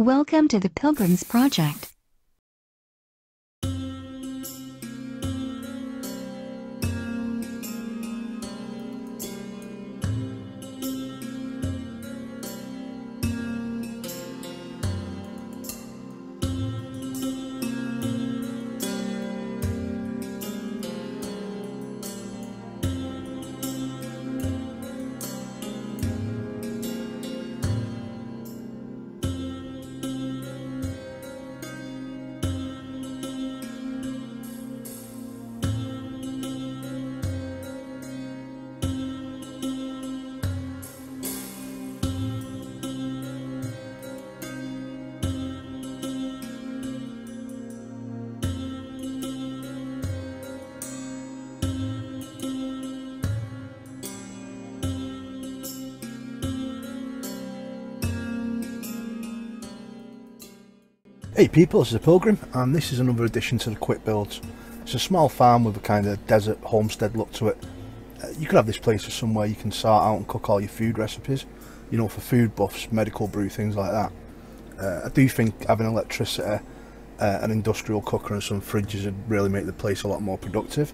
Welcome to the Pilgrimz Project. Hey people, this is a Pilgrim and this is another addition to the Quick Builds. It's a small farm with a kind of desert homestead look to it. Uh, you could have this place as somewhere you can start out and cook all your food recipes, you know, for food buffs, medical brew, things like that. Uh, I do think having electricity, uh, an industrial cooker and some fridges would really make the place a lot more productive.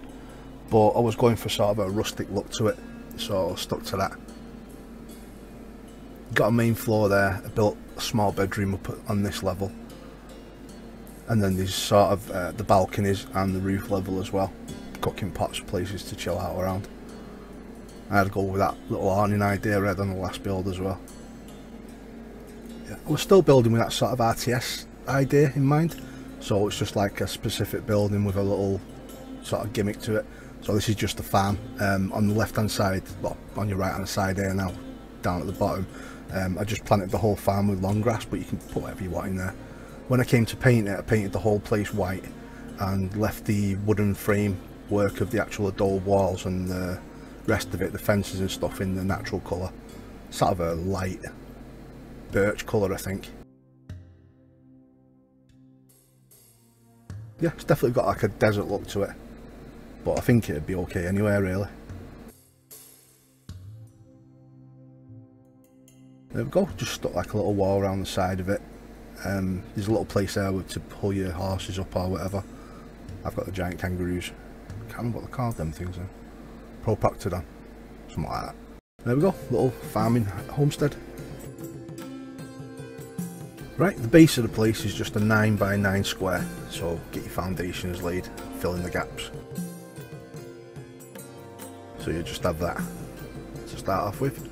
But I was going for sort of a rustic look to it, so I stuck to that. Got a main floor there, I built a small bedroom up on this level and then there's sort of uh, the balconies and the roof level as well. Cooking pots places to chill out around. I had to go with that little awning idea had on the last build as well. Yeah, was still building with that sort of RTS idea in mind. So it's just like a specific building with a little sort of gimmick to it. So this is just a farm um, on the left hand side well on your right hand side here now down at the bottom. Um, I just planted the whole farm with long grass but you can put whatever you want in there when I came to paint it, I painted the whole place white and left the wooden frame work of the actual adobe walls and the rest of it, the fences and stuff, in the natural colour. Sort of a light birch colour, I think. Yeah, it's definitely got like a desert look to it. But I think it'd be okay anyway, really. There we go, just stuck like a little wall around the side of it um, there's a little place there to pull your horses up or whatever. I've got the giant kangaroos. Can't remember what they called them things then. Procoptodon. Something like that. There we go, little farming homestead. Right, the base of the place is just a 9 by 9 square, so get your foundations laid, fill in the gaps. So you just have that to start off with.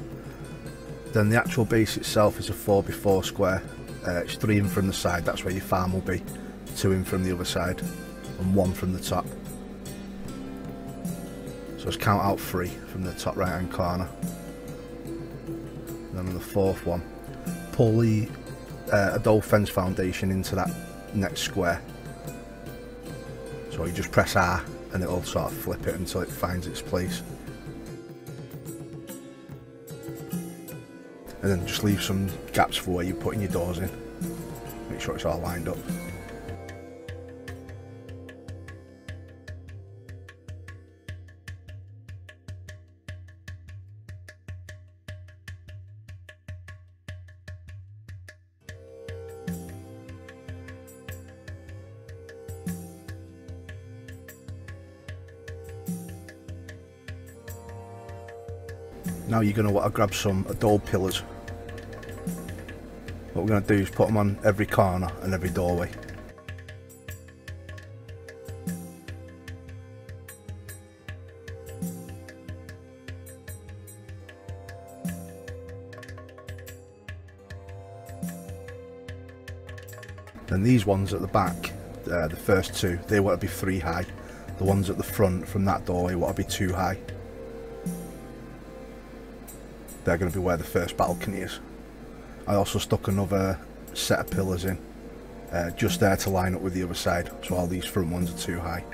Then the actual base itself is a 4x4 square, uh, it's three in from the side, that's where your farm will be. Two in from the other side, and one from the top. So let's count out three from the top right hand corner. And then on the fourth one, pull the uh, adobe fence foundation into that next square. So you just press R and it'll sort of flip it until it finds its place. And then just leave some gaps for where you're putting your doors in. Make sure it's all lined up. Now you're going to want to grab some adobe pillars what we're going to do is put them on every corner and every doorway. Then these ones at the back, uh, the first two, they want to be three high. The ones at the front from that doorway want to be two high. They're going to be where the first balcony is. I also stuck another set of pillars in uh, just there to line up with the other side so all these front ones are too high.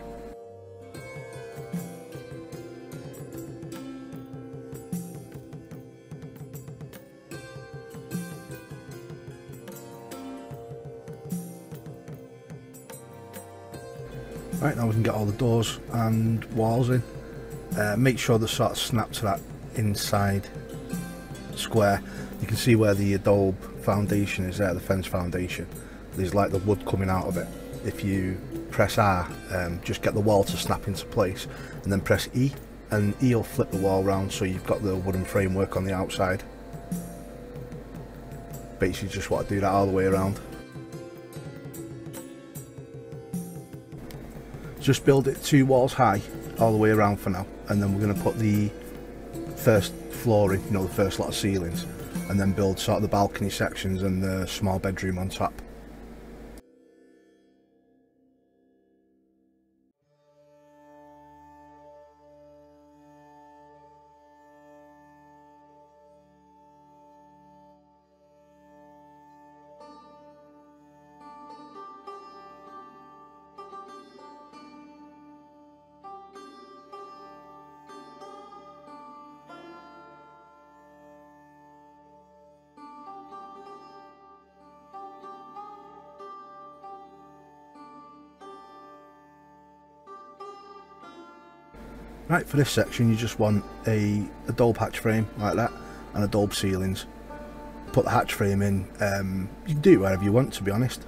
Right now we can get all the doors and walls in. Uh, make sure they sort of snap to that inside square you can see where the adobe foundation is there, the fence foundation, there's like the wood coming out of it. If you press R, um, just get the wall to snap into place, and then press E, and E will flip the wall round so you've got the wooden framework on the outside. Basically just want to do that all the way around. Just build it two walls high all the way around for now, and then we're going to put the first flooring, you know, the first lot of ceilings, and then build sort of the balcony sections and the small bedroom on top. Right, for this section you just want a, adobe hatch frame like that and adobe ceilings. Put the hatch frame in, um, you can do it wherever you want to be honest.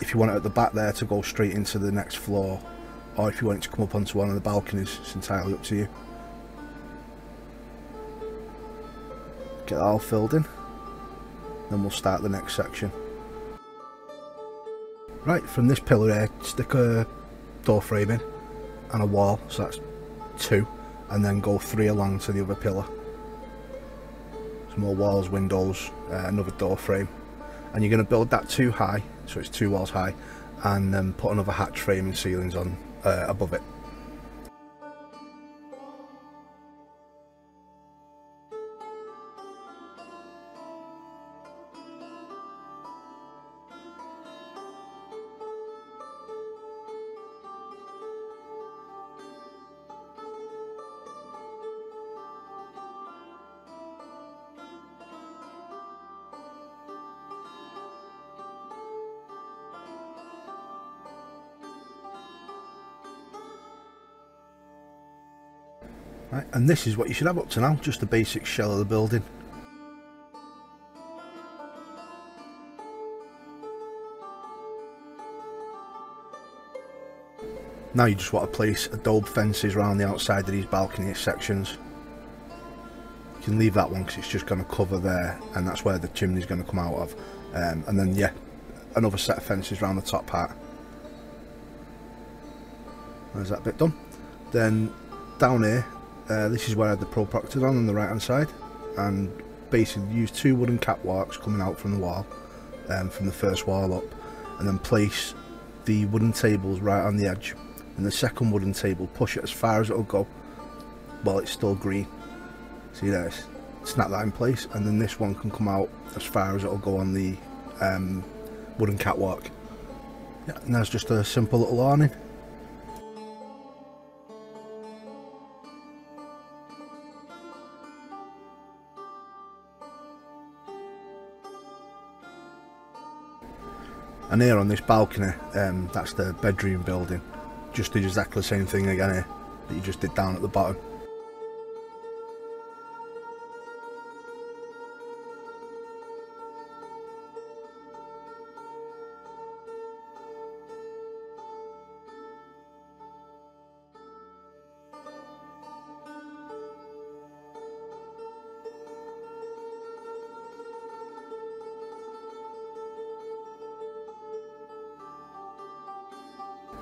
If you want it at the back there to go straight into the next floor or if you want it to come up onto one of the balconies, it's entirely up to you. Get that all filled in, then we'll start the next section. Right, from this pillar here, stick a door frame in and a wall, so that's two and then go three along to the other pillar. Some more walls windows uh, another door frame. And you're going to build that too high so it's two walls high and then put another hatch frame and ceilings on uh, above it Right, and this is what you should have up to now, just the basic shell of the building. Now you just want to place a adobe fences around the outside of these balcony sections. You can leave that one because it's just going to cover there and that's where the chimney is going to come out of. Um, and then yeah, another set of fences around the top part. There's that bit done. Then down here uh, this is where I had the protractors on on the right hand side. And basically use two wooden catwalks coming out from the wall um, from the first wall up and then place the wooden tables right on the edge. And the second wooden table push it as far as it'll go while it's still green. See there snap that in place. And then this one can come out as far as it'll go on the um, wooden catwalk. Yeah, and that's just a simple little awning and here on this balcony um, that's the bedroom building. Just did exactly the same thing again here that you just did down at the bottom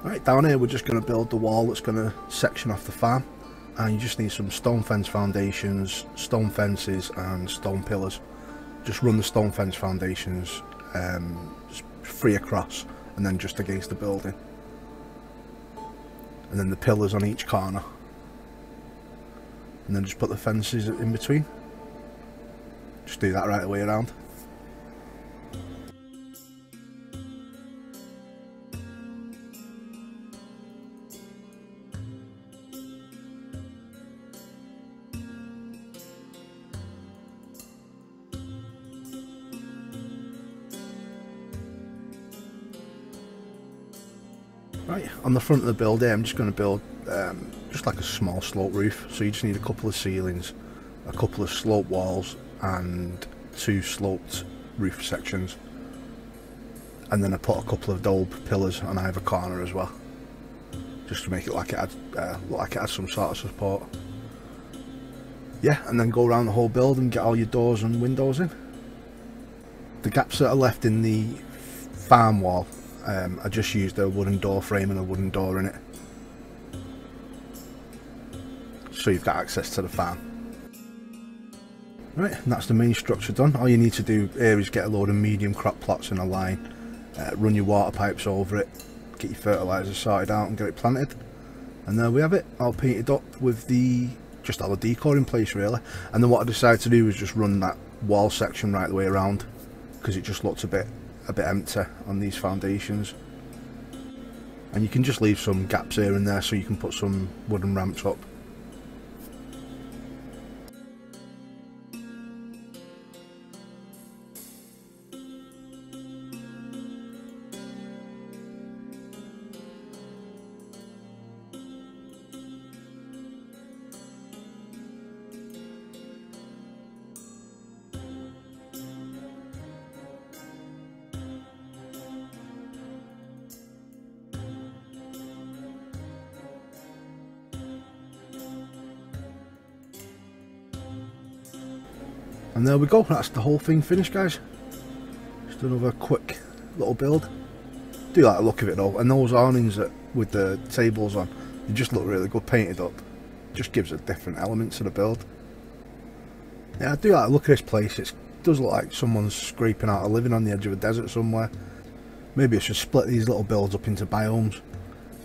Right, down here we're just going to build the wall that's going to section off the farm and you just need some stone fence foundations, stone fences and stone pillars. Just run the stone fence foundations um, free across and then just against the building. And then the pillars on each corner. And then just put the fences in between. Just do that right the way around. Right, on the front of the build here, I'm just going to build um, just like a small slope roof. So you just need a couple of ceilings, a couple of slope walls, and two sloped roof sections. And then I put a couple of dolb pillars on either corner as well. Just to make it like it had, uh, look like it had some sort of support. Yeah, and then go around the whole build and get all your doors and windows in. The gaps that are left in the farm wall, um, I just used a wooden door frame and a wooden door in it. So you've got access to the farm. Right, that's the main structure done. All you need to do here is get a load of medium crop plots in a line, uh, run your water pipes over it, get your fertiliser sorted out and get it planted. And there we have it, all painted up with the just all the decor in place really. And then what I decided to do was just run that wall section right the way around because it just looks a bit a bit empty on these foundations. And you can just leave some gaps here and there so you can put some wooden ramps up. And there we go, that's the whole thing finished guys. Just another quick little build. Do like the look of it though, and those awnings that with the tables on, they just look really good painted up. Just gives a different element to the build. Yeah, I do like the look of this place, it does look like someone's scraping out a living on the edge of a desert somewhere. Maybe I should split these little builds up into biomes,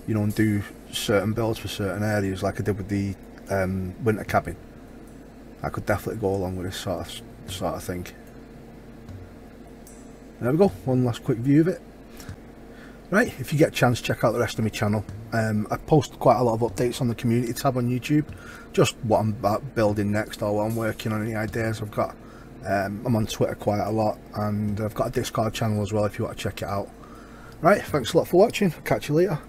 you know, and do certain builds for certain areas like I did with the um, winter cabin. I could definitely go along with this sort of sort of thing. There we go, one last quick view of it. Right, if you get a chance, check out the rest of my channel. Um, I post quite a lot of updates on the community tab on YouTube. Just what I'm building next or what I'm working on, any ideas I've got. Um, I'm on Twitter quite a lot and I've got a Discord channel as well if you want to check it out. Right, thanks a lot for watching. Catch you later.